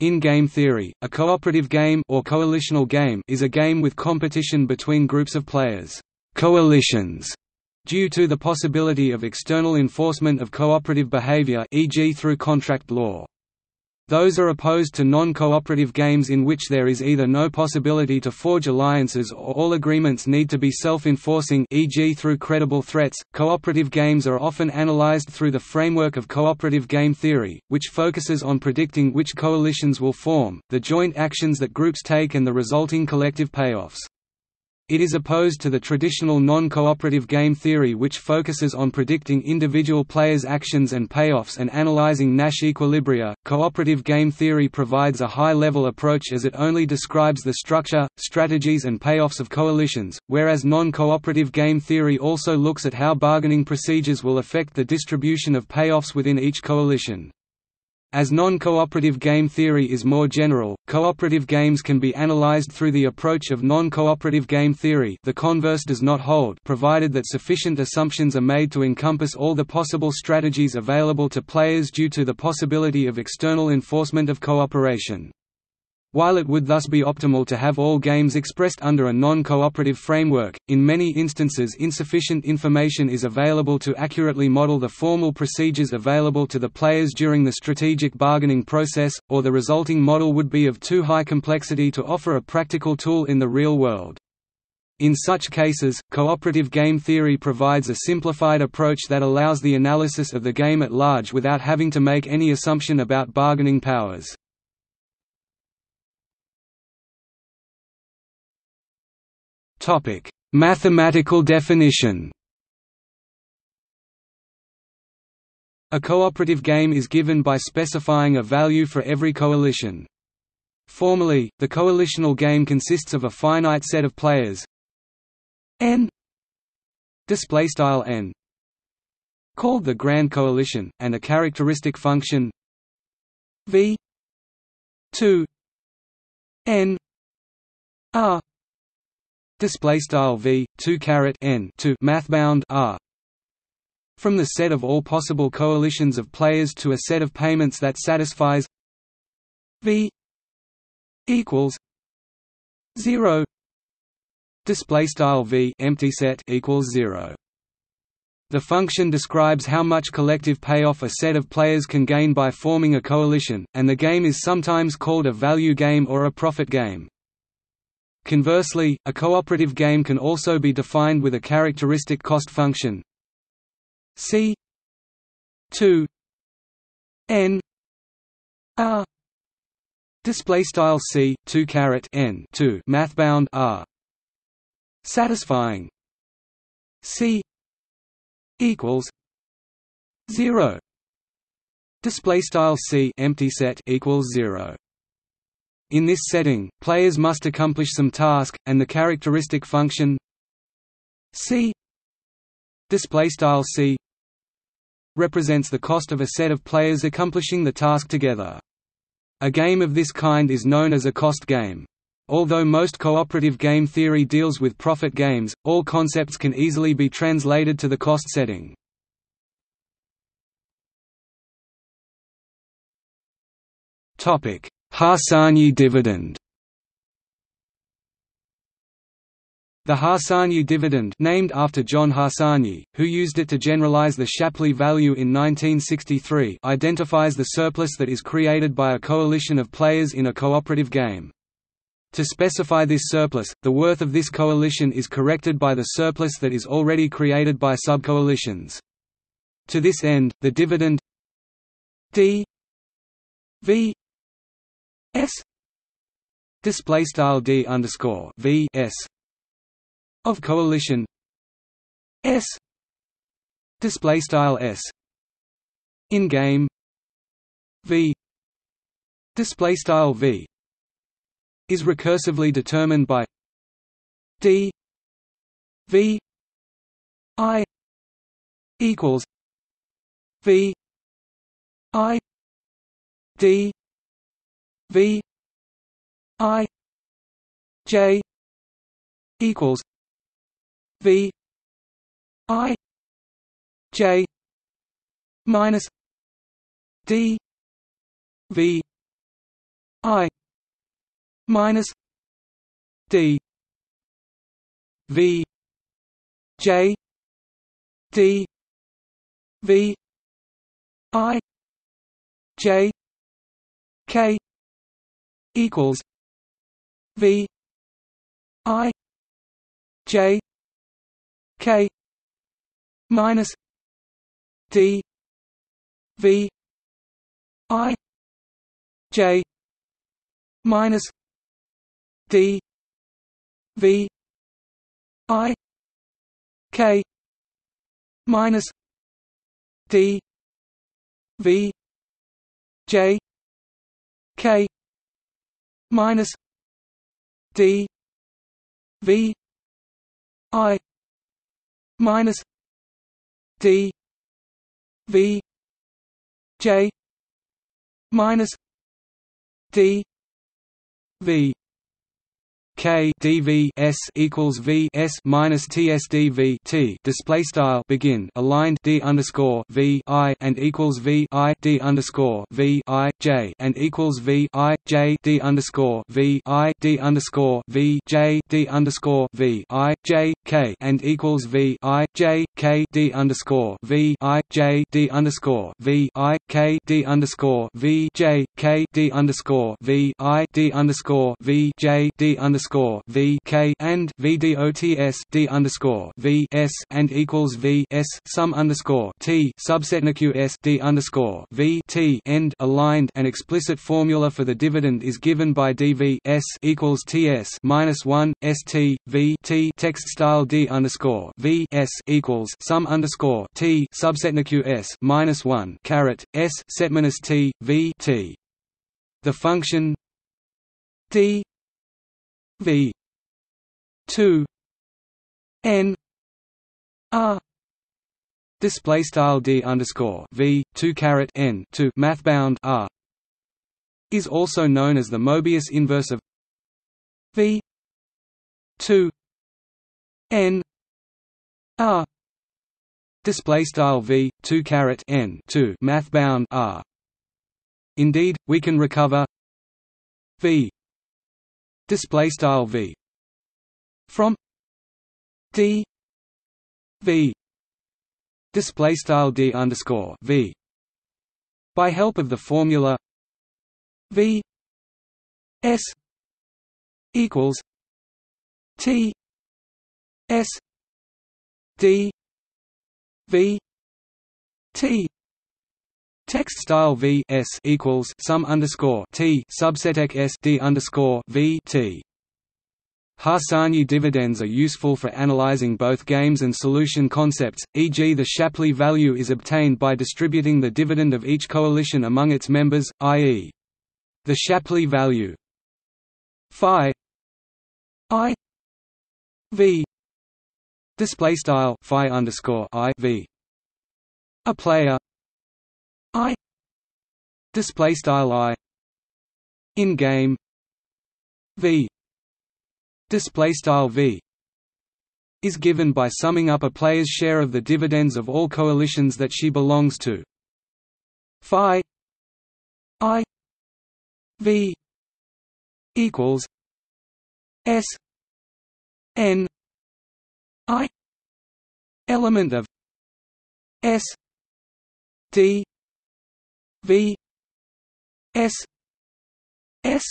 In game theory, a cooperative game or coalitional game is a game with competition between groups of players coalitions, due to the possibility of external enforcement of cooperative behavior e.g. through contract law. Those are opposed to non-cooperative games in which there is either no possibility to forge alliances or all agreements need to be self-enforcing e.g. through credible threats. Cooperative games are often analyzed through the framework of cooperative game theory, which focuses on predicting which coalitions will form, the joint actions that groups take and the resulting collective payoffs. It is opposed to the traditional non-cooperative game theory which focuses on predicting individual players' actions and payoffs and analyzing Nash equilibria. Cooperative game theory provides a high-level approach as it only describes the structure, strategies and payoffs of coalitions, whereas non-cooperative game theory also looks at how bargaining procedures will affect the distribution of payoffs within each coalition. As non-cooperative game theory is more general, cooperative games can be analyzed through the approach of non-cooperative game theory the converse does not hold provided that sufficient assumptions are made to encompass all the possible strategies available to players due to the possibility of external enforcement of cooperation. While it would thus be optimal to have all games expressed under a non-cooperative framework, in many instances insufficient information is available to accurately model the formal procedures available to the players during the strategic bargaining process, or the resulting model would be of too high complexity to offer a practical tool in the real world. In such cases, cooperative game theory provides a simplified approach that allows the analysis of the game at large without having to make any assumption about bargaining powers. Topic: Mathematical definition. A cooperative game is given by specifying a value for every coalition. Formally, the coalitional game consists of a finite set of players n display style n called the grand coalition and a characteristic function v 2 n r display style v 2 caret n to mathbound r. From the set of all possible coalitions of players to a set of payments that satisfies v equals 0 display style v empty set equals 0 the function describes how much collective payoff a set of players can gain by forming a coalition, and the game is sometimes called a value game or a profit game. Conversely, a cooperative game can also be defined with a characteristic cost function. C. 2 n. R display style C 2 caret n 2 mathbound r. Satisfying. C. equals 0 display style C empty set equals 0 in this setting, players must accomplish some task, and the characteristic function c c represents the cost of a set of players accomplishing the task together. A game of this kind is known as a cost game. Although most cooperative game theory deals with profit games, all concepts can easily be translated to the cost setting. Topic: Harsanyi dividend The Harsanyi dividend named after John Harsanyi, who used it to generalize the Shapley value in 1963 identifies the surplus that is created by a coalition of players in a cooperative game. To specify this surplus, the worth of this coalition is corrected by the surplus that is already created by subcoalitions. To this end, the dividend d v S display style D underscore V S of coalition S display style S in game V display style V is recursively determined by D V I equals V I D V I J equals V I J minus D V minus D V J D V I J K equals V I J K minus D V I J minus D V I K minus D V J K minus D V I minus D V J minus D V K dV S equals V S minus TSDV T display style begin aligned D underscore V I and equals V I D underscore V I J and equals V I J D underscore V I D underscore V J D underscore V I J K and equals V I J K D underscore V I J D underscore V I K D underscore V J K D underscore V I D underscore V J D underscore underscore V K and V dots D underscore V S and equals V S sum underscore T subset NQ S D underscore V T end aligned. An explicit formula for the dividend is given by dV S equals TS minus one ST V T. Text style D underscore V S equals sum underscore T subset NQ S minus one caret S set minus T V T. The function d V two N R display style D underscore V two caret N two mathbound R is also known as the Mobius inverse of V two N R display style V two caret N two mathbound R. Indeed, we can recover V display style v. From d v. Display style d underscore v. By help of the formula v s equals t s d v t Text style v s equals sum underscore t subset s d underscore v t. Harsanyi dividends are useful for analyzing both games and solution concepts, e.g. the Shapley value is obtained by distributing the dividend of each coalition among its members, i.e. the Shapley value phi i v display style phi underscore i v a player I display style I in game V display style V is given by summing up a player's share of the dividends of all coalitions that she belongs to. Phi I V equals S N I element of S D V S S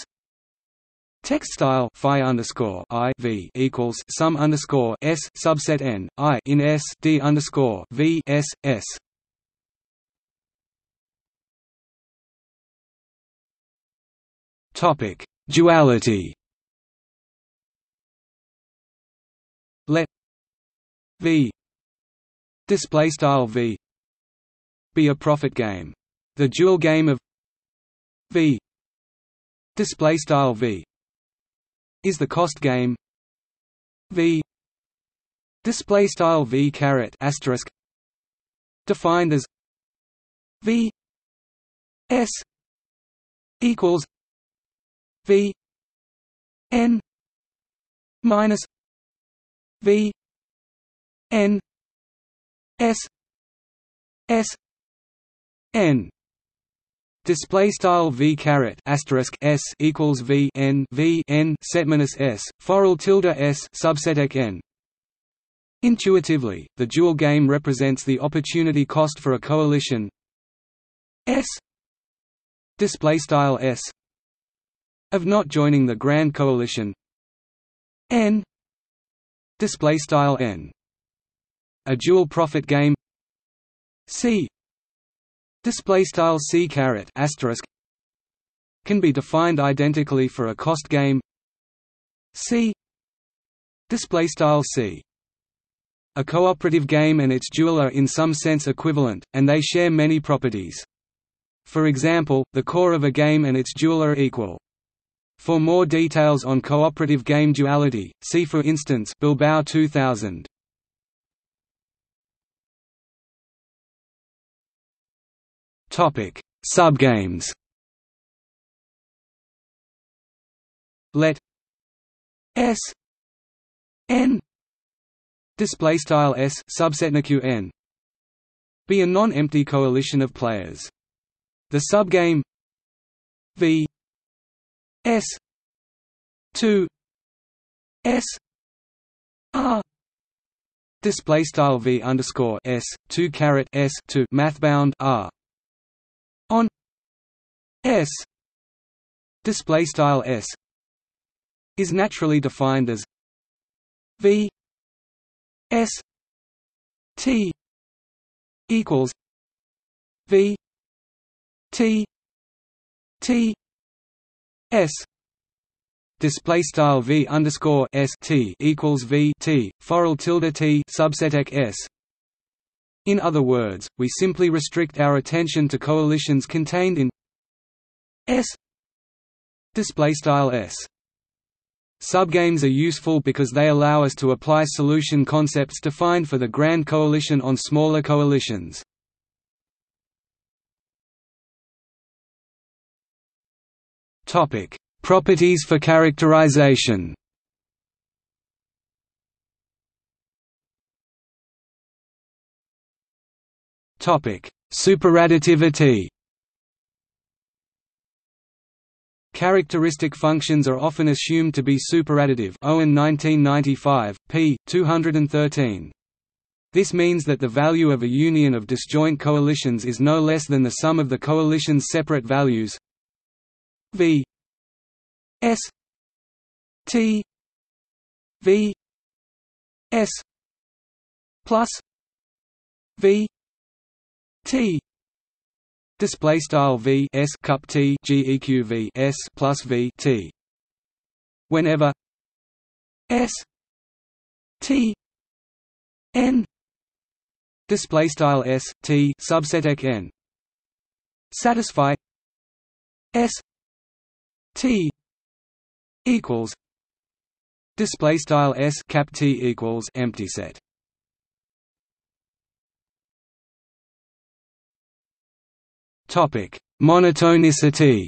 Text style phi underscore i v equals sum underscore s subset n i in s d underscore v s s. Topic duality. Let v display style v be a profit game the dual game of V. Display style V. Is the cost game V. Display style V caret asterisk defined as V S equals V N minus V N S S N Display style v caret asterisk s equals v n v n set minus s foral tilde s subset n. Intuitively, the dual game represents the opportunity cost for a coalition. S. Display style s. Of not joining the grand coalition. N. Display style n. A dual profit game. C display style c caret asterisk can be defined identically for a cost game. C. Display style c. A cooperative game and its dual are in some sense equivalent and they share many properties. For example the core of a game and its dual are equal. For more details on cooperative game duality, see for instance Bilbao 2000. Topic: Subgames. Let S N display style S subset N be a non-empty coalition of players. The subgame V S two S R display style V underscore S two caret S two mathbound R on S display style S is naturally defined as V S T equals V T T S display style v underscore s t equals v t foral tilde t subset s. In other words, we simply restrict our attention to coalitions contained in s display style s. Subgames are useful because they allow us to apply solution concepts defined for the grand coalition on smaller coalitions. Topic: Properties for characterization. Topic: Superadditivity. Characteristic functions are often assumed to be superadditive. Owen 1995, p. 213. This means that the value of a union of disjoint coalitions is no less than the sum of the coalition's separate values V S T V S plus V T. Display style V S cup T GEQ V S plus V T. Whenever S T N. Display style S T subset N. Satisfy S T equals display style s cap t equals empty set. Topic: Monotonicity.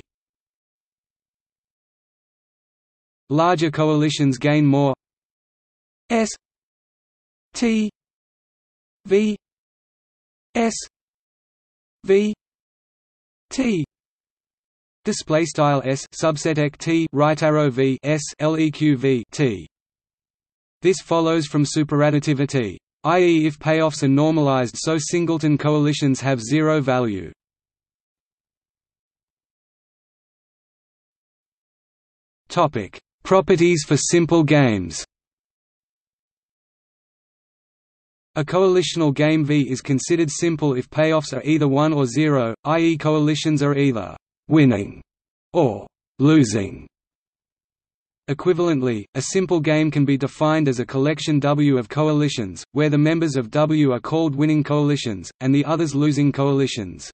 Larger coalitions gain more S T V S V T Display style s subset t right arrow v s leq v t. This follows from superadditivity, i.e., if payoffs are normalized so singleton coalitions have zero value. Topic: Properties for simple games. A coalitional game V is considered simple if payoffs are either 1 or 0, i.e. coalitions are either winning or losing. Equivalently, a simple game can be defined as a collection W of coalitions, where the members of W are called winning coalitions, and the others losing coalitions.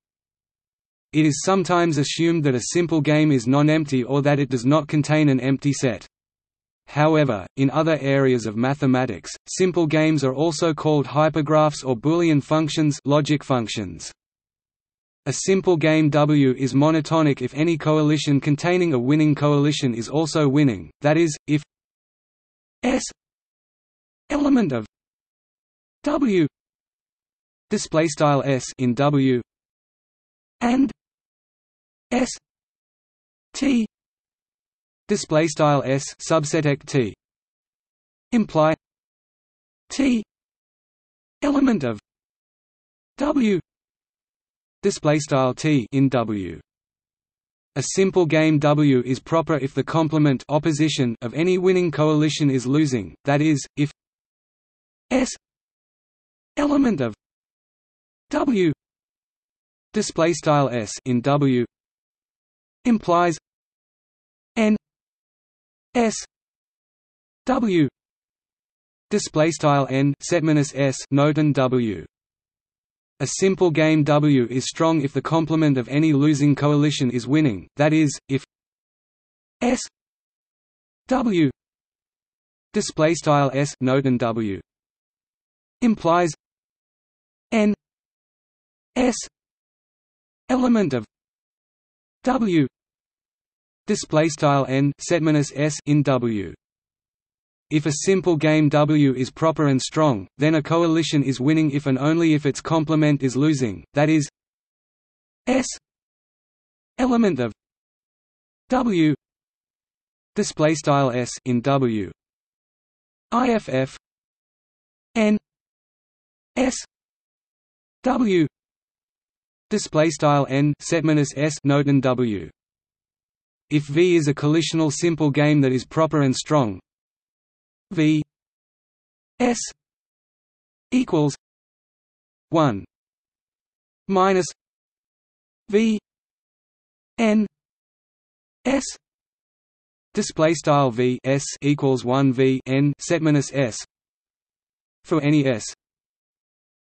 It is sometimes assumed that a simple game is non-empty or that it does not contain an empty set. However, in other areas of mathematics, simple games are also called hypergraphs or Boolean functions logic functions. A simple game W is monotonic if any coalition containing a winning coalition is also winning, that is, if S element of W display style S in W and S T display style S subset T imply T element of W display style T in W. A simple game W is proper if the complement opposition of any winning coalition is losing that is if S element of W display style S in W implies N S W. Display style N set S note and W. A simple game W is strong if the complement of any losing coalition is winning that is if S W. Display style S note and W. Implies N S element of W. Display style n s in W. If a simple game W is proper and strong, then a coalition is winning if and only if its complement is losing, that is S element of W. Display style S in W. IFF N S W display style n setminus s note and W. If V is a coalitional simple game that is proper and strong V S equals one minus V N S. Display style V S equals 1 V N set minus S for any S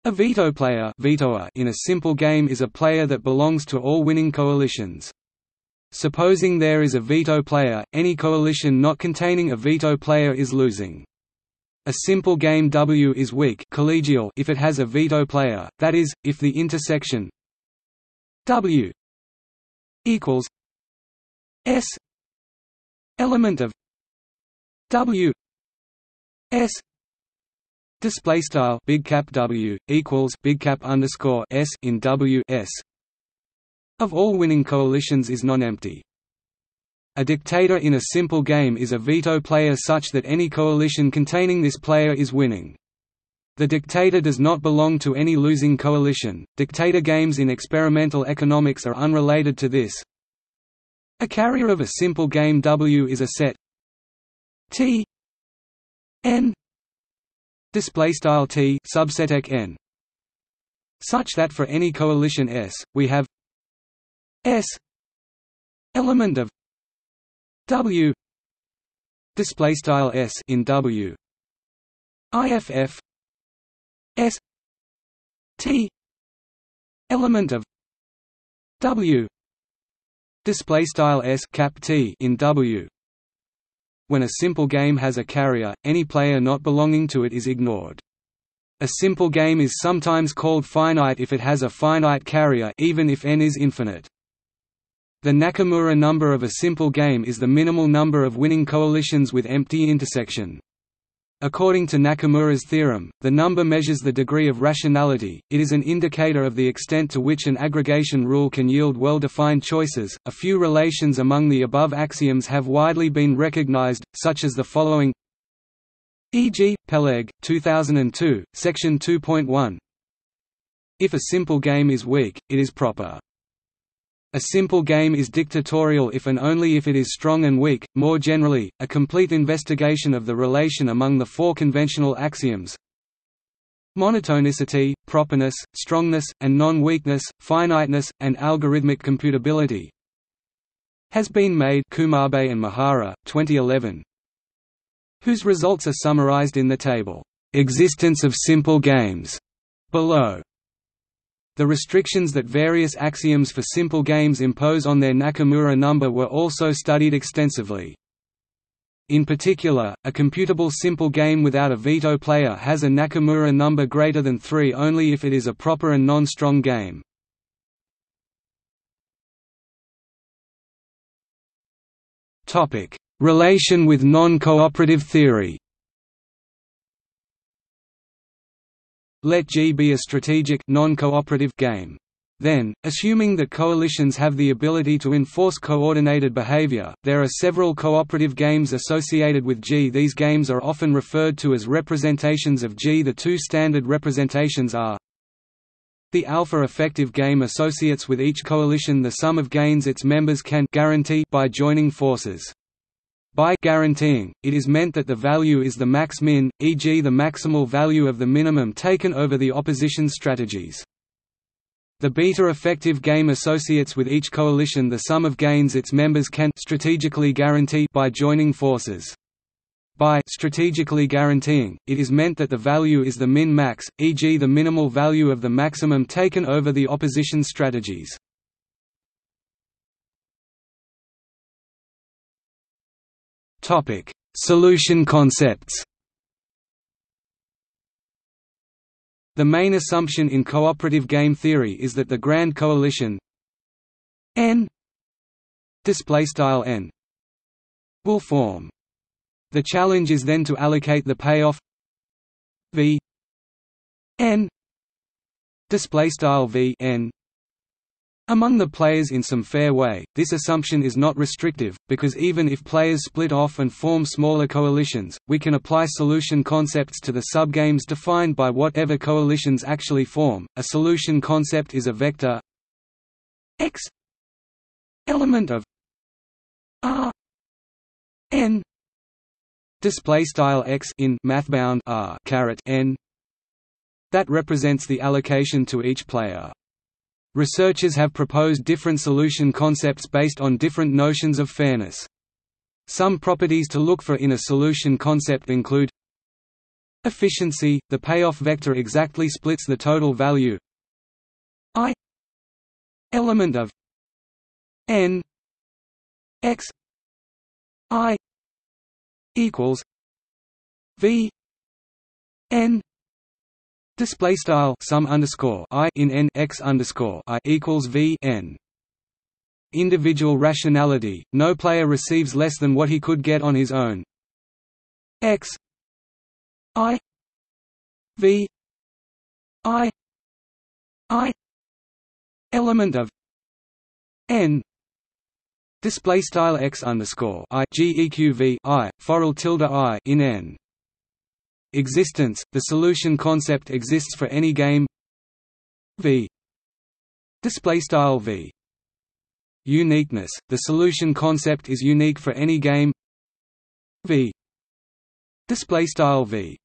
a veto player vetoer in a simple game is a player that belongs to all winning coalitions Supposing there is a veto player, any coalition not containing a veto player is losing. A simple game W is weak collegial if it has a veto player, that is, if the intersection W equals S element of W S display style big cap W equals big cap underscore S in W S of all winning coalitions is non-empty. A dictator in a simple game is a veto player such that any coalition containing this player is winning. The dictator does not belong to any losing coalition. Dictator games in experimental economics are unrelated to this. A carrier of a simple game W is a set T N display style T subset N. Such that for any coalition S we have S element of W display style S in W. IFF S T element of W display style S cap T in W when a simple game has a carrier any player not belonging to it is ignored a simple game is sometimes called finite if it has a finite carrier even if n is infinite the Nakamura number of a simple game is the minimal number of winning coalitions with empty intersection. According to Nakamura's theorem, the number measures the degree of rationality, it is an indicator of the extent to which an aggregation rule can yield well-defined choices. A few relations among the above axioms have widely been recognized, such as the following e.g., Peleg, 2002, section 2.1 If a simple game is weak, it is proper. A simple game is dictatorial if and only if it is strong and weak. More generally, a complete investigation of the relation among the four conventional axioms monotonicity, properness, strongness, and non-weakness, finiteness, and algorithmic computability has been made Kumabe and Mihara, 2011, whose results are summarized in the table, "'Existence of Simple Games' below. The restrictions that various axioms for simple games impose on their Nakamura number were also studied extensively. In particular, a computable simple game without a veto player has a Nakamura number greater than 3 only if it is a proper and non-strong game. Relation with non-cooperative theory Let G be a strategic non-cooperative game. Then, assuming that coalitions have the ability to enforce coordinated behavior, there are several cooperative games associated with G. These games are often referred to as representations of G. The two standard representations are the alpha effective game associates with each coalition the sum of gains its members can guarantee by joining forces. By guaranteeing, it is meant that the value is the max-min, e.g. the maximal value of the minimum taken over the opposition's strategies. The beta effective game associates with each coalition the sum of gains its members can strategically guarantee by joining forces. By strategically guaranteeing, it is meant that the value is the min-max, e.g. the minimal value of the maximum taken over the opposition's strategies. Solution concepts The main assumption in cooperative game theory is that the Grand Coalition n n will form. The challenge is then to allocate the payoff v n v n among the players in some fair way, this assumption is not restrictive, because even if players split off and form smaller coalitions, we can apply solution concepts to the subgames defined by whatever coalitions actually form. A solution concept is a vector x element of r n display style x in mathbound r caret n that represents the allocation to each player. Researchers have proposed different solution concepts based on different notions of fairness. Some properties to look for in a solution concept include efficiency, the payoff vector exactly splits the total value i element of n x i equals v n Display style sum underscore i in n x underscore i equals v n. Individual rationality: no player receives less than what he could get on his own. x. I. V. I. I. Element of n. Display style x underscore i geqv i forall tilde i in n Existence – The solution concept exists for any game. V. V. Uniqueness – The solution concept is unique for any game. V. V.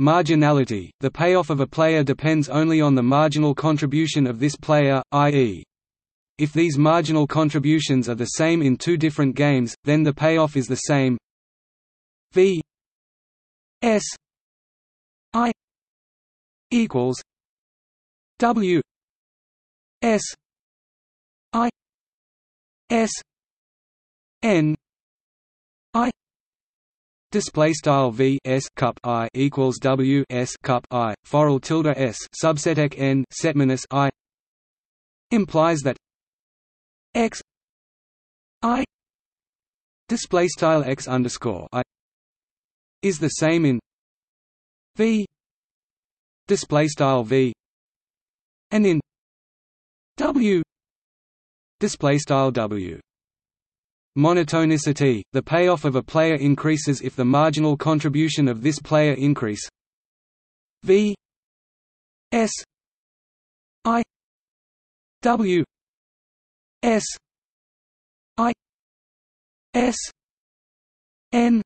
Marginality – The payoff of a player depends only on the marginal contribution of this player, i.e. If these marginal contributions are the same in two different games, then the payoff is the same. V S I equals W S I S N I Display style v s cup i equals w s cup i. Forall tilde s subset n set minus i implies that x i display style x underscore i is the same in v display style v and in w display style w. Monotonicity the payoff of a player increases if the marginal contribution of this player increase. V s i w s i s n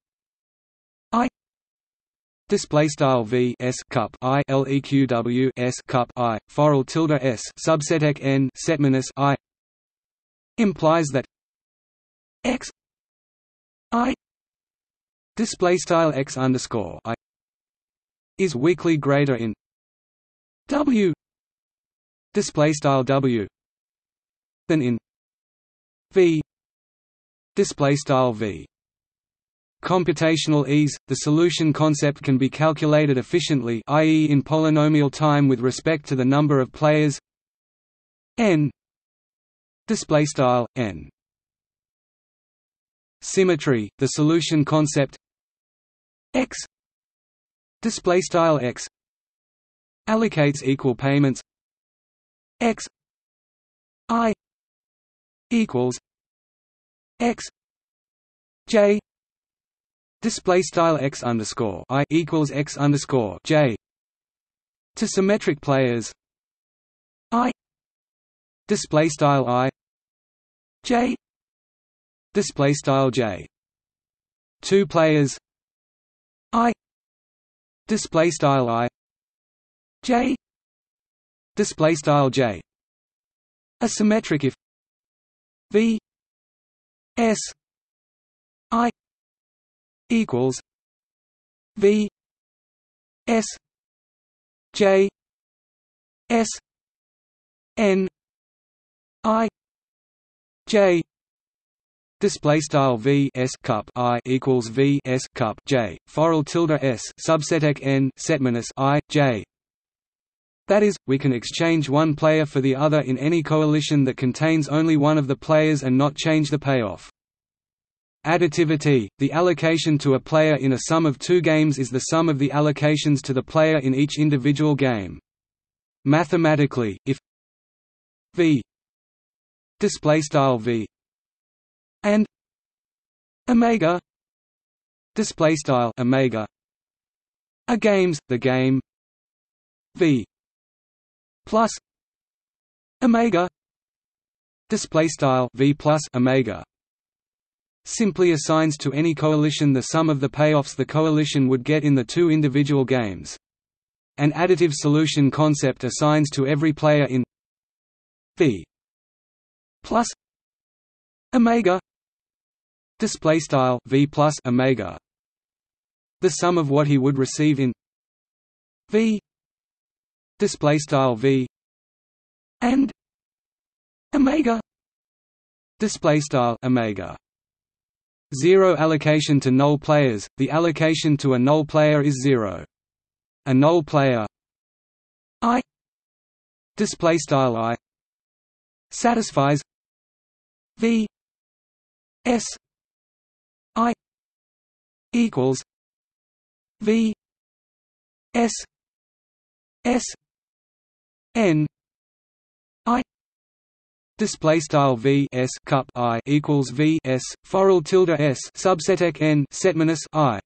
Display style v s cup i leq s cup i. Forall tilde s. Subset n set minus i. Implies that x i display style x underscore i is weakly greater in w display style w than in v display style v Computational ease – The solution concept can be calculated efficiently i.e. in polynomial time with respect to the number of players. N. N. Symmetry – The solution concept. X. X. Allocates equal payments. X. I. Equals. X. J display style x underscore i equals x underscore j to symmetric players. I display style i j display style j. Two players. I display style i j display style j. A symmetric if v s i equals v s j s n i j Display style v s cup i equals v s cup j foral tilde s subset n set minus i j. That is, we can exchange one player for the other in any coalition that contains only one of the players and not change the payoff. Additivity – The allocation to a player in a sum of two games is the sum of the allocations to the player in each individual game. Mathematically, if v display style v and omega display style omega are games the game v plus omega display style v plus omega simply assigns to any coalition the sum of the payoffs the coalition would get in the two individual games. An additive solution concept assigns to every player in v plus omega display style v plus omega the sum of what he would receive in v display style v and omega display style omega zero allocation to null players the allocation to a null player is zero. A null player i display style i satisfies v s i equals v s s n display style v s cup i equals v s foral tilde s subset n set minus i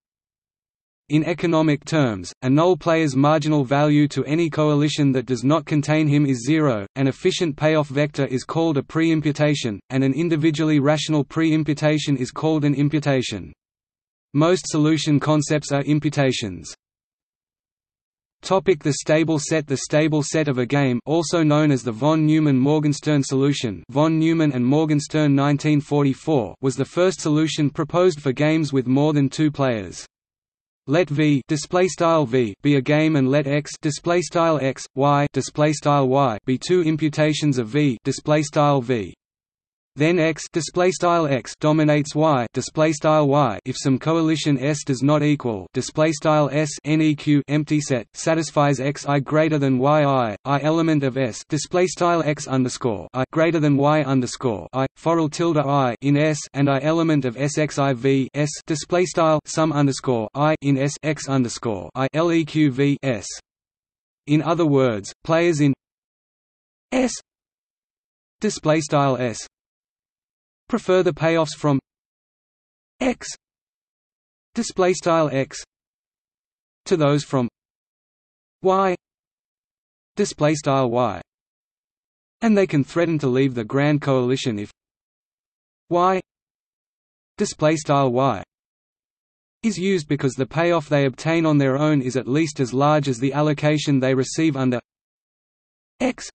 in economic terms, a null player's marginal value to any coalition that does not contain him is zero, an efficient payoff vector is called a pre-imputation, and an individually rational pre-imputation is called an imputation. Most solution concepts are imputations. Topic the stable set The stable set of a game also known as the von Neumann-Morgenstern solution von Neumann and Morgenstern 1944 was the first solution proposed for games with more than two players. Let V display style V be a game and let X display style X Y display style Y be two imputations of V display style V then X display style X dominates Y display style Y. If some coalition S does not equal display style S neq empty set satisfies X I greater than Y I I element of S display style X underscore I greater than Y underscore I foral tilde I in S and I element of S X I V S display style sum underscore I in S X underscore I leq V S. In other words players in S display style S prefer the payoffs from x display style x to those from y display style y. And they can threaten to leave the grand coalition if y display style y is used because the payoff they obtain on their own is at least as large as the allocation they receive under x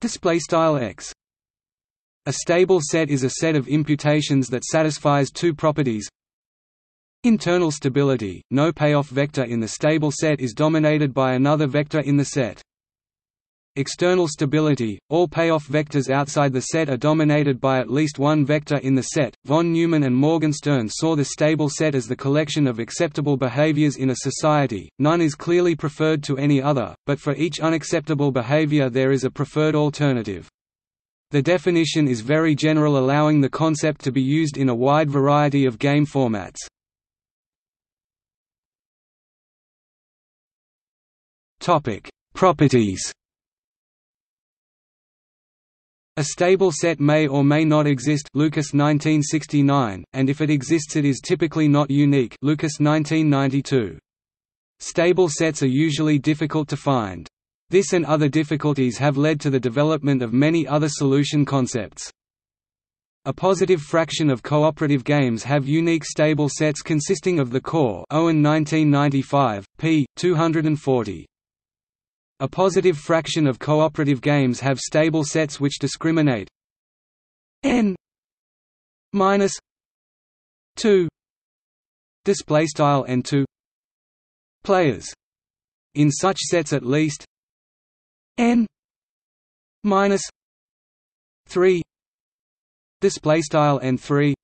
display style x a stable set is a set of imputations that satisfies two properties Internal stability – No payoff vector in the stable set is dominated by another vector in the set. External stability – All payoff vectors outside the set are dominated by at least one vector in the set. Von Neumann and Morgenstern saw the stable set as the collection of acceptable behaviors in a society, none is clearly preferred to any other, but for each unacceptable behavior there is a preferred alternative. The definition is very general allowing the concept to be used in a wide variety of game formats. Properties A stable set may or may not exist Lucas 1969, and if it exists it is typically not unique Lucas 1992. Stable sets are usually difficult to find. This and other difficulties have led to the development of many other solution concepts. A positive fraction of cooperative games have unique stable sets consisting of the core Owen 1995, p. 240. A positive fraction of cooperative games have stable sets which discriminate n minus 2 display style n 2 players in such sets at least n minus 3 display style n 3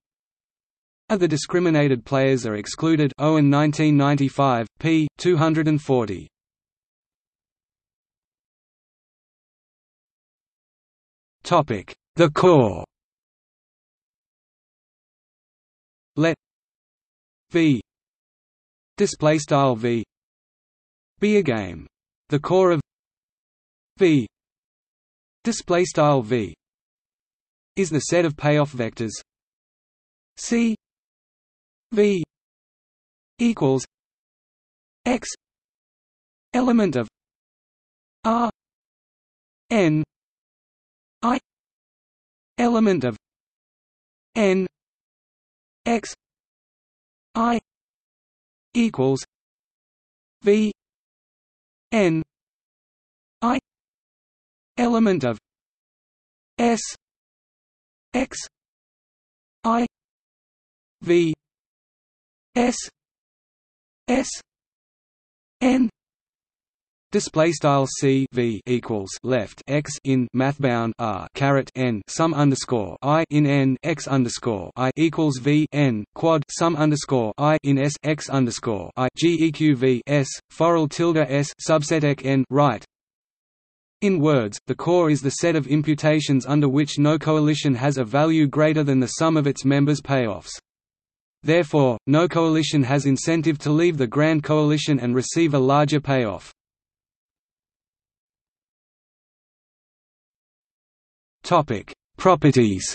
other discriminated players are excluded. Owen 1995 p 240 topic The core. Let V display style V be a game. The core of V. Display style V. Is the set of payoff vectors. C. V. Equals X element of R N I element of N X I equals V N element of S X I V S S N Display style c v equals left x in mathbound r caret n sum underscore i in n x underscore i equals v n quad sum underscore i in s x underscore i geq v s foral tilde s subset n right. In words, the core is the set of imputations under which no coalition has a value greater than the sum of its members' payoffs. Therefore, no coalition has incentive to leave the Grand Coalition and receive a larger payoff. Properties.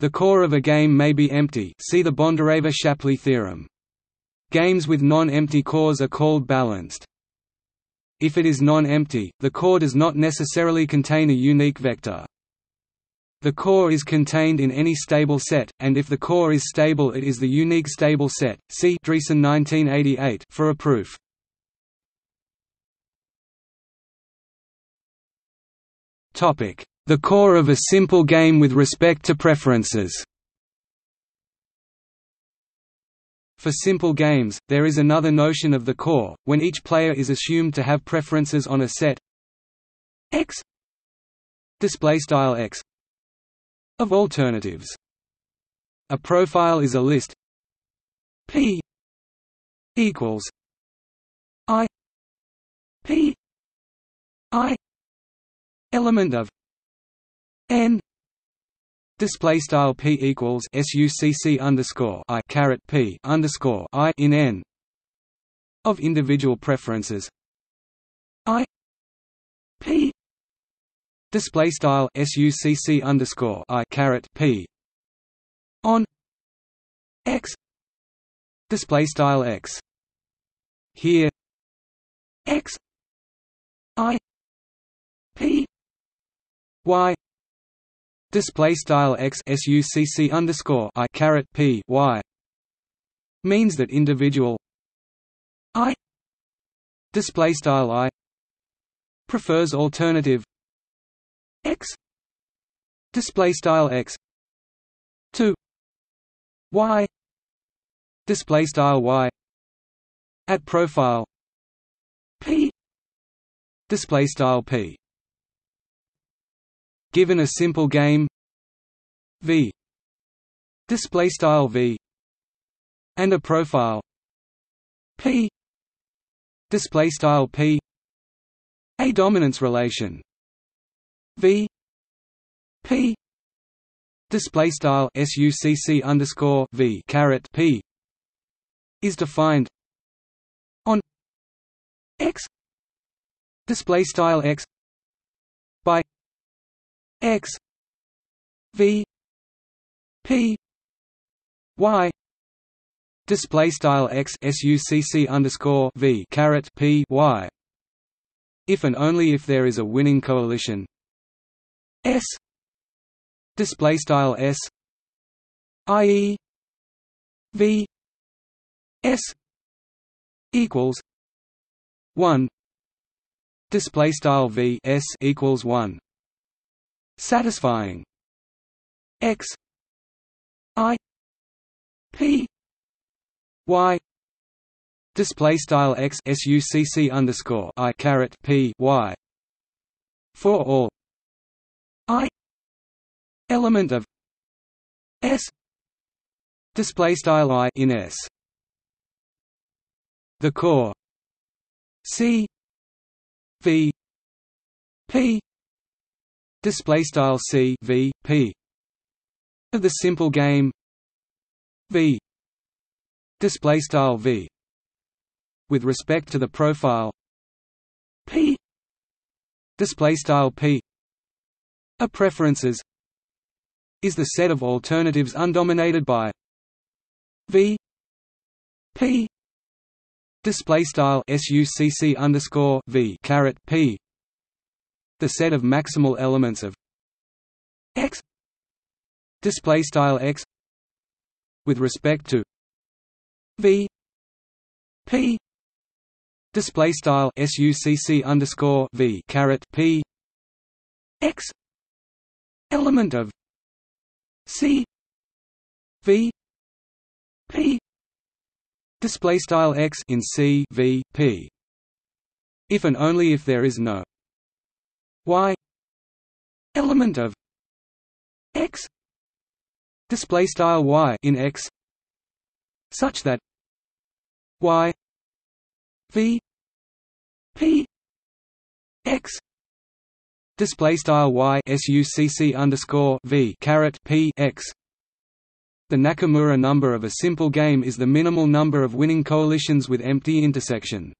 The core of a game may be empty. See the Bondareva-Shapley theorem. Games with non-empty cores are called balanced. If it is non-empty, the core does not necessarily contain a unique vector. The core is contained in any stable set, and if the core is stable it is the unique stable set. See Driessen 1988 for a proof. The core of a simple game with respect to preferences For simple games, there is another notion of the core, when each player is assumed to have preferences on a set. X. X. Of alternatives. A profile is a list. P. Equals. I. P. I. Element of. N display style p equals succ underscore i caret p underscore i in n of individual preferences. I p display style succ underscore i caret p on x. Display style x. Here x i p y display style x succ underscore i caret p y means that individual i display style i prefers alternative x display style x to y display style y at profile p display style p Given a simple game V display style V and a profile P display style P a dominance relation V P display style succ underscore V caret P is defined on X display style X by x v p y display style x succ underscore v caret p y. If and only if there is a winning coalition. S display style s i.e. v s equals 1 display style v s equals 1 satisfying. X i p y. Display style x succ underscore i caret p y. For all. I element of s. Display style i in s. The core. C v p display style c v p. Of the simple game v. Display style v. With respect to the profile p. Display style p. A preferences is the set of alternatives undominated by v. P. Display style succ underscore v caret p the set of maximal elements of x display style x with respect to v p display style succ underscore v caret p x element of c v p display style x in c v p. If and only if there is no y element of x display style y in x such that y v p x display style y succ underscore v caret p x the Nakamura number of a simple game is the minimal number of winning coalitions with empty intersection.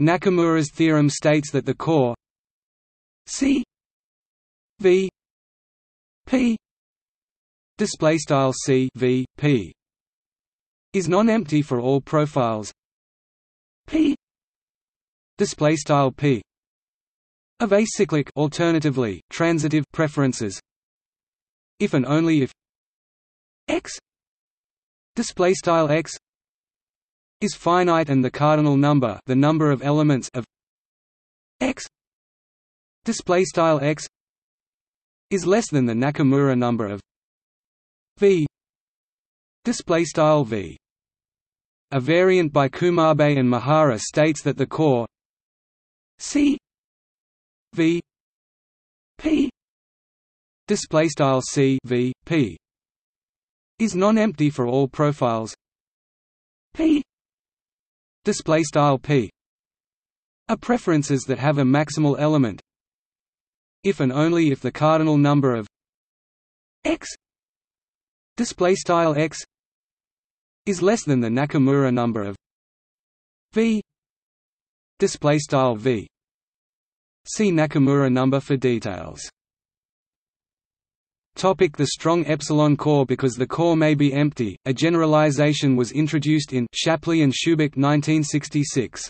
Nakamura's theorem states that the core C V P display style C V P is non-empty for all profiles. P display style P of acyclic alternatively transitive preferences. If and only if x display style x is finite and the cardinal number the number of elements of x display style x is less than the Nakamura number of v. Display style v. A variant by Kumabe and Mihara states that the core c v p display style c v p is non-empty for all profiles. P display style p. Are preferences that have a maximal element if and only if the cardinal number of x display style x is less than the Nakamura number of v display style v. See Nakamura number for details. Topic the strong epsilon core Because the core may be empty, a generalization was introduced in Shapley and Shubik 1966.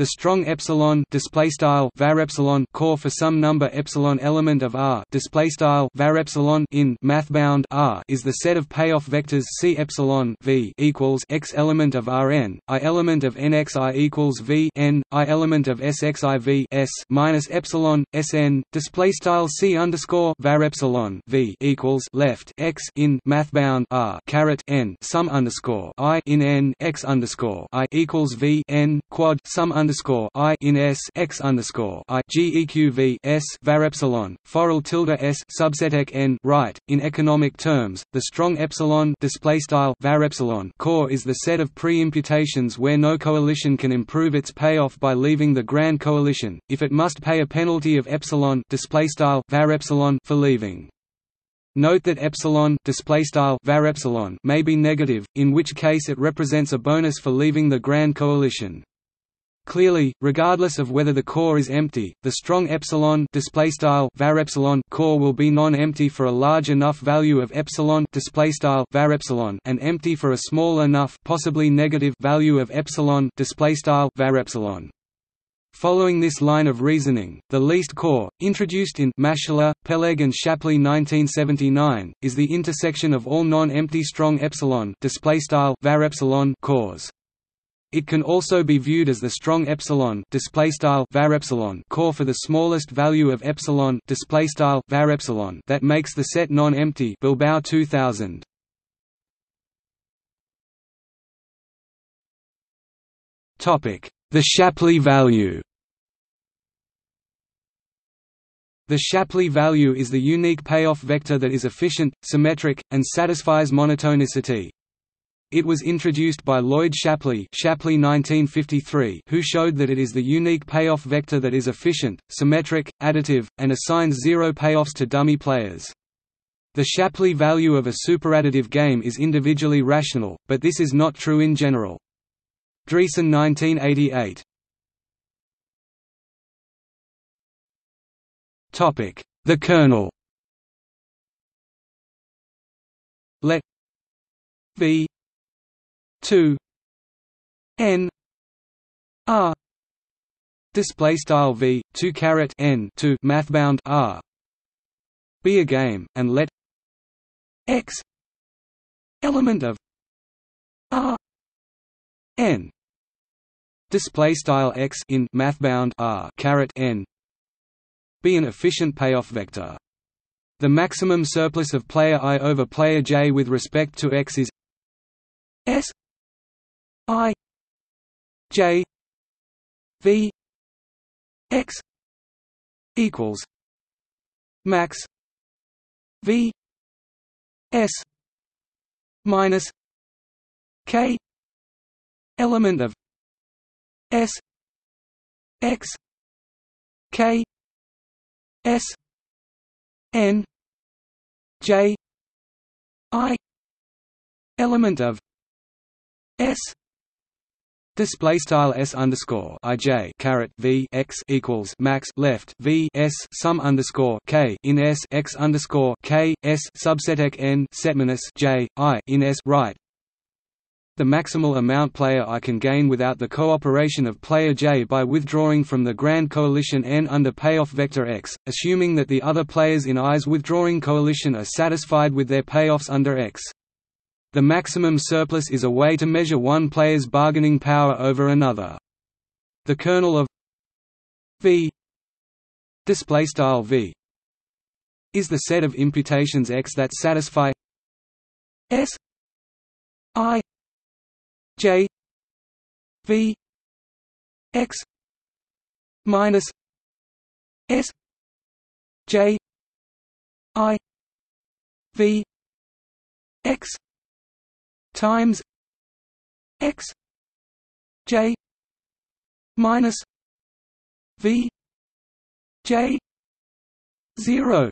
The strong epsilon display style var epsilon core for some number epsilon element of R display style var epsilon in mathbound R is the set of payoff vectors C epsilon V equals X element of Rn, I element of NXI equals V n, I element of SXI V S minus epsilon Sn display style C underscore var epsilon V equals left X in mathbound R caret n sum underscore I in n X underscore I equals V n quad sum underscore underscore I in S x underscore I G EQV S var epsilon foral tilde S subset n right. In economic terms, the strong epsilon display style var epsilon core is the set of pre-imputations where no coalition can improve its payoff by leaving the grand coalition, if it must pay a penalty of epsilon display style var epsilon for leaving. Note that epsilon display style var epsilon may be negative, in which case it represents a bonus for leaving the grand coalition. Clearly, regardless of whether the core is empty, the strong epsilon display style var epsilon core will be non-empty for a large enough value of epsilon display style var epsilon and empty for a small enough possibly negative value of epsilon display style var epsilon. Following this line of reasoning, the least core, introduced in Maschler, Peleg and Shapley 1979, is the intersection of all non-empty strong epsilon display style var epsilon cores. It can also be viewed as the strong epsilon display style var epsilon core for the smallest value of epsilon display style var epsilon that makes the set non-empty Bilbao 2000. Topic: The Shapley value. The Shapley value is the unique payoff vector that is efficient, symmetric, and satisfies monotonicity. It was introduced by Lloyd Shapley, Shapley 1953 who showed that it is the unique payoff vector that is efficient, symmetric, additive, and assigns zero payoffs to dummy players. The Shapley value of a superadditive game is individually rational, but this is not true in general. Driessen 1988 Topic: The kernel Let V 2 n r display style v 2 caret n to mathbound r be a game and let x element of r n display style x in mathbound r caret n be an efficient payoff vector. The maximum surplus of player i over player j with respect to x is s I J V X equals max V S minus K element of S X K S N J I element of S Display style s underscore ij caret v x equals max left v s sum underscore k in s x underscore k s subset x n setminus j i in s right. The maximal amount player I can gain without the cooperation of player j by withdrawing from the grand coalition n under payoff vector x, assuming that the other players in i's withdrawing coalition are satisfied with their payoffs under x. The maximum surplus is a way to measure one player's bargaining power over another. The kernel of V display style V is the set of imputations X that satisfy S I J V X minus S J I V X times x j minus v j zero.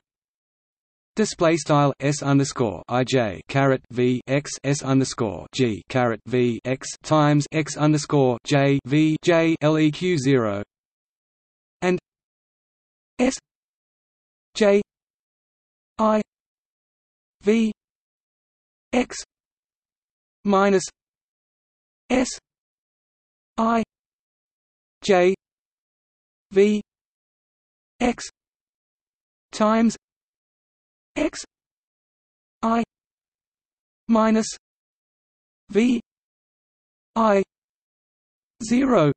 Display style s underscore i j caret v x s underscore g caret v x times x underscore j v j leq zero. And s j i v x minus S I J V X times X I minus V I zero.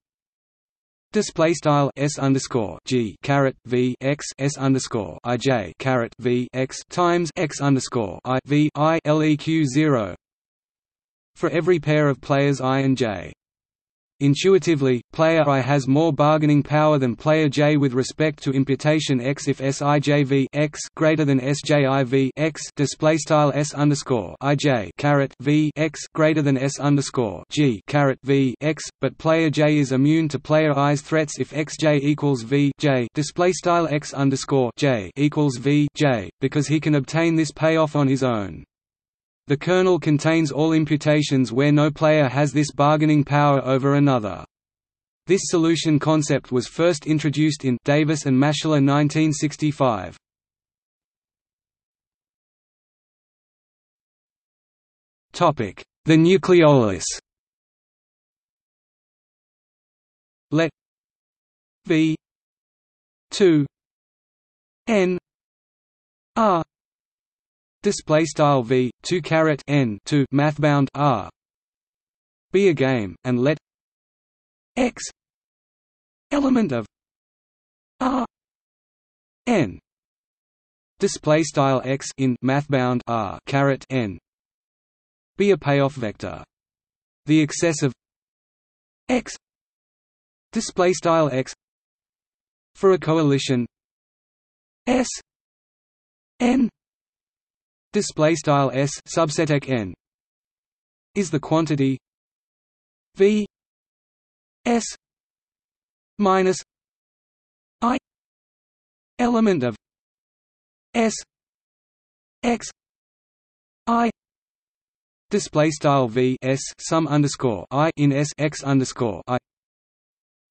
Display style s underscore g caret v x s underscore i j caret v x times x underscore i v i leq zero for every pair of players I and J. Intuitively, player I has more bargaining power than player J with respect to imputation X if SIJV X greater than SJIV X display style S underscore IJ caret V X greater than S underscore G caret V X, but player J is immune to player I's threats if XJ equals V J display style X underscore J equals V J, because he can obtain this payoff on his own. The kernel contains all imputations where no player has this bargaining power over another. This solution concept was first introduced in Davis and Maschler 1965. Topic: The nucleolus. Let V two N R display style V two caret N two mathbound R. Be a game and let X element of R N. Display style X in mathbound R caret N. Be a payoff vector. The excess of X. Display style X for a coalition S N display style S subset N is the quantity V S minus I element of S X I display style V S sum underscore I in S X underscore I.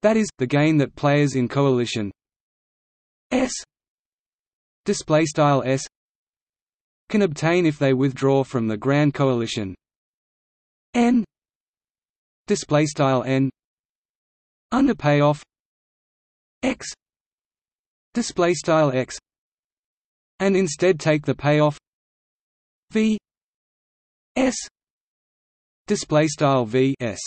That is the gain that players in coalition S display style S can obtain if they withdraw from the Grand Coalition. N. Display style N. Under payoff. X. Display style X. And instead take the payoff. V. S. Display style V S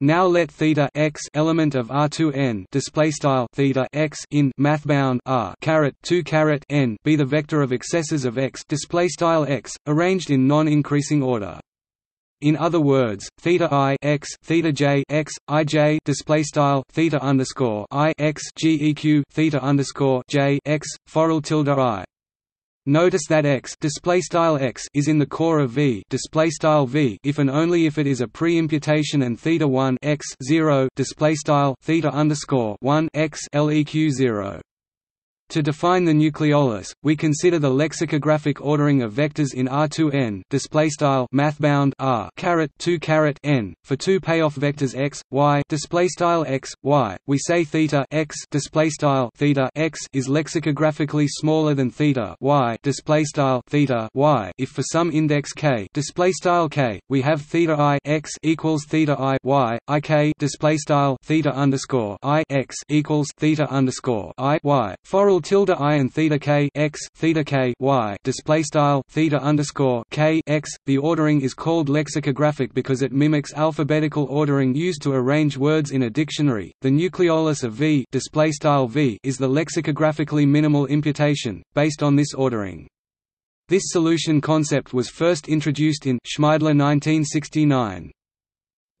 now let theta x element of R2n display style theta x in mathbound R caret 2 caret n be the vector of excesses of x display style x arranged in non-increasing order. In other words, theta i x theta j x i j display style theta underscore i x geq theta underscore j x foral tilde i Notice that x display style x is in the core of V display style V if and only if it is a pre-imputation and theta 1 x 0 display style theta underscore 1 x leq 0. To define the nucleolus, we consider the lexicographic ordering of vectors in R2n display style mathbound R caret 2 caret n for two payoff vectors x y display style x y. We say theta x display style theta x is lexicographically smaller than theta y display style theta y if for some index k display style k we have theta i x equals theta i y i k display style theta underscore i x equals theta underscore i y for tilde i and theta k x theta k y display style theta underscore k x. The ordering is called lexicographic because it mimics alphabetical ordering used to arrange words in a dictionary. The nucleolus of v display style v is the lexicographically minimal imputation based on this ordering. This solution concept was first introduced in Schmeidler 1969.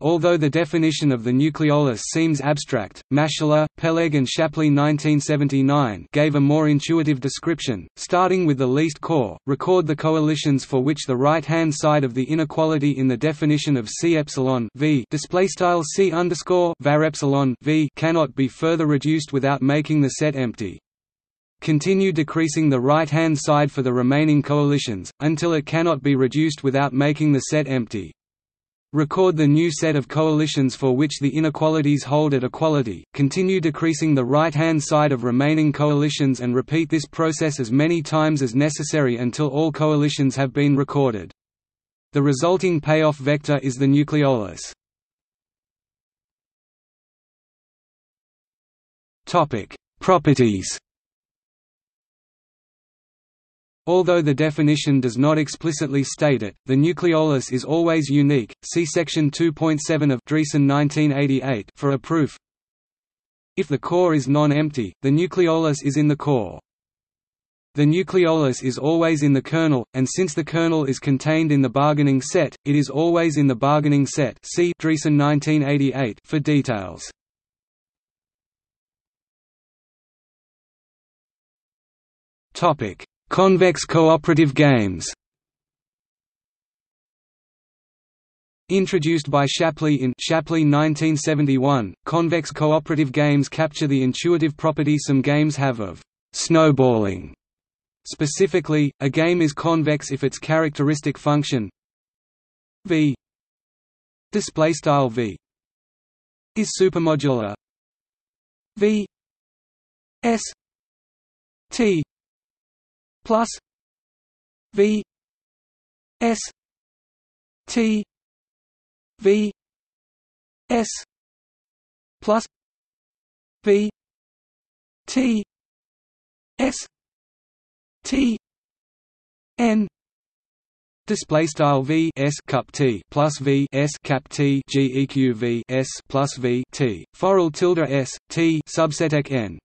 Although the definition of the nucleolus seems abstract, Maschler, Peleg and Shapley 1979 gave a more intuitive description, starting with the least core, record the coalitions for which the right-hand side of the inequality in the definition of C epsilon v displaystyle C underscore var epsilon v cannot be further reduced without making the set empty. Continue decreasing the right-hand side for the remaining coalitions, until it cannot be reduced without making the set empty. Record the new set of coalitions for which the inequalities hold at equality, continue decreasing the right-hand side of remaining coalitions and repeat this process as many times as necessary until all coalitions have been recorded. The resulting payoff vector is the nucleolus. Properties Although the definition does not explicitly state it, the nucleolus is always unique. See section 2.7 of Driessen 1988 for a proof. If the core is non-empty, the nucleolus is in the core. The nucleolus is always in the kernel, and since the kernel is contained in the bargaining set, it is always in the bargaining set. See Driessen 1988 for details. Topic: Convex cooperative games Introduced by Shapley in Shapley 1971, convex cooperative games capture the intuitive property some games have of snowballing. Specifically, a game is convex if its characteristic function v displaystyle v is supermodular v s t plus v s t v s plus v t s t n Display style v s cup t plus v s cap t geq v s plus v t foral tilde s t subset n.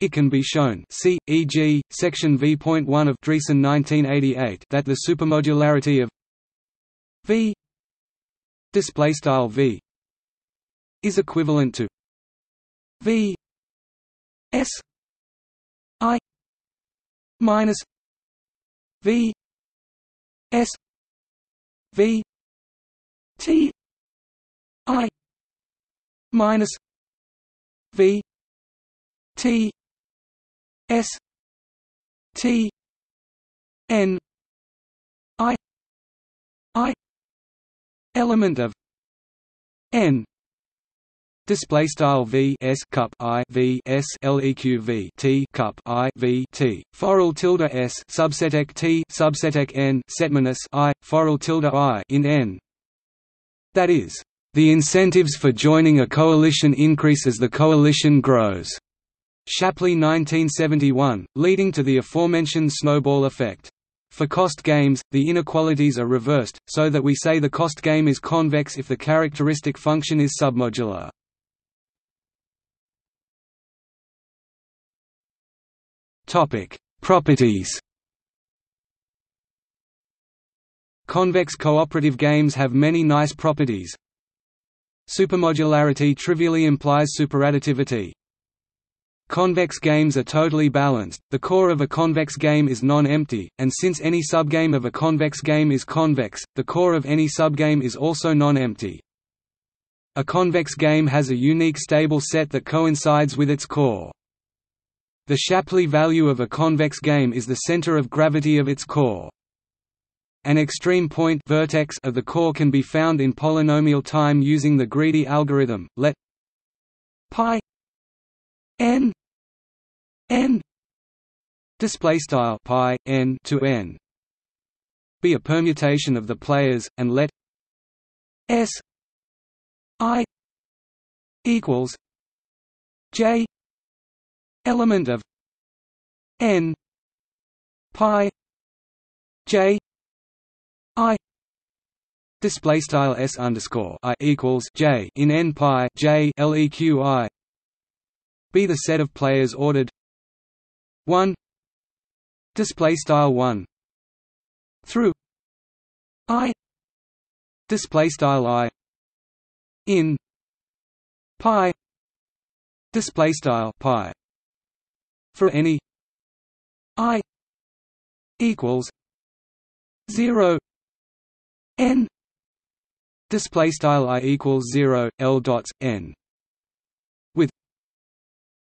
It can be shown, see, e.g., section v.1 of Driessen 1988, that the supermodularity of v display style v is equivalent to v s i minus v S V T I minus V T S T N I I element of N Display style v s cup i v s leq v t cup i v t foral tilde s subset t subset n setminus i foral tilde i in n. That is, the incentives for joining a coalition increase as the coalition grows. Shapley 1971, leading to the aforementioned snowball effect. For cost games, the inequalities are reversed, so that we say the cost game is convex if the characteristic function is submodular. Properties. Convex cooperative games have many nice properties. Supermodularity trivially implies superadditivity. Convex games are totally balanced, the core of a convex game is non-empty, and since any subgame of a convex game is convex, the core of any subgame is also non-empty. A convex game has a unique stable set that coincides with its core. The Shapley value of a convex game is the center of gravity of its core. An extreme point vertex of the core can be found in polynomial time using the greedy algorithm. Let pi n. N. Display style pi n to n. Be a permutation of the players, and let s. I. equals j. element of n. Pi. J. I. Display style s underscore i equals j in n pi j leq i be the set of players ordered. 1 display style 1 through. I. Display style i. In. Pi. Display style pi. For any. I. Equals. 0 n. Display style i equals 0 l dots n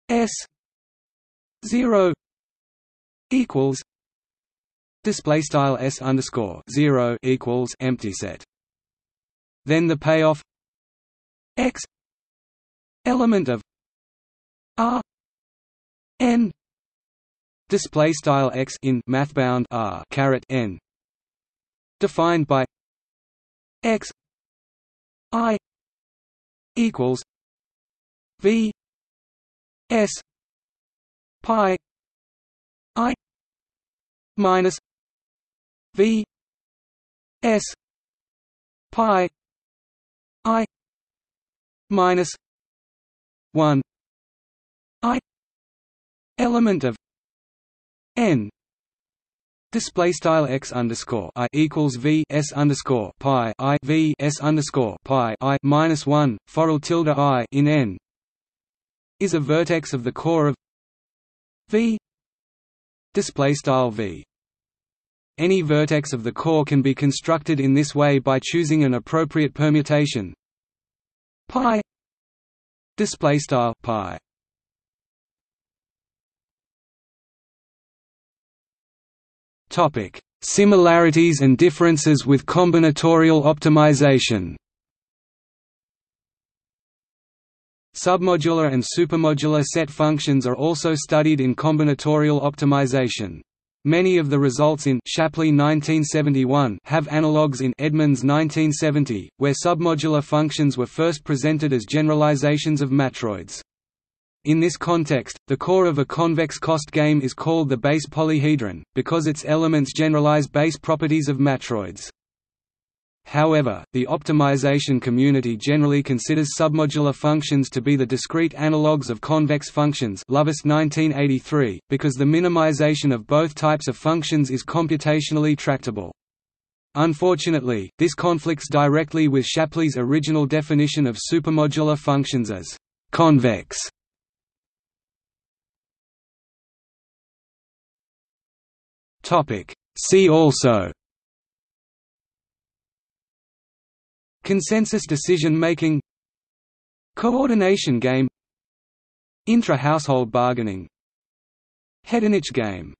s 0 equals display style s underscore 0 equals empty set. Then the payoff x element of r n display style x in mathbound r caret n defined by x i equals v s pi i minus v s pi i minus 1 i element of n display style x underscore i equals v s underscore pi i v s underscore pi i minus one foral tilde i in n is a vertex of the core of v. Display style v. Any vertex of the core can be constructed in this way by choosing an appropriate permutation. Pi. Display style pi. Topic: Similarities and differences with combinatorial optimization. Submodular and supermodular set functions are also studied in combinatorial optimization. Many of the results in Shapley 1971 have analogues in Edmonds 1970, where submodular functions were first presented as generalizations of matroids. In this context, the core of a convex cost game is called the base polyhedron, because its elements generalize base properties of matroids. However, the optimization community generally considers submodular functions to be the discrete analogues of convex functions Lovász 1983, because the minimization of both types of functions is computationally tractable. Unfortunately, this conflicts directly with Shapley's original definition of supermodular functions as convex. See also Consensus decision making Coordination game Intra-household bargaining Hedonic game